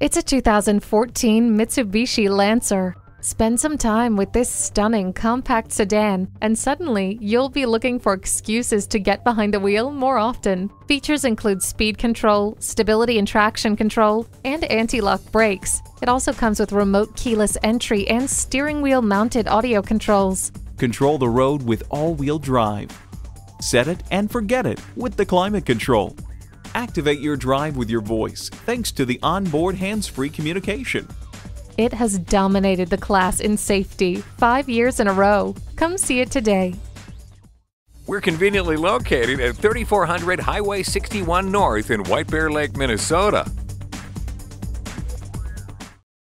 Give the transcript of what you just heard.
It's a 2014 Mitsubishi Lancer. Spend some time with this stunning compact sedan, and suddenly you'll be looking for excuses to get behind the wheel more often. Features include speed control, stability and traction control, and anti lock brakes. It also comes with remote keyless entry and steering wheel mounted audio controls. Control the road with all wheel drive. Set it and forget it with the climate control. Activate your drive with your voice thanks to the onboard hands free communication. It has dominated the class in safety five years in a row. Come see it today. We're conveniently located at 3400 Highway 61 North in White Bear Lake, Minnesota.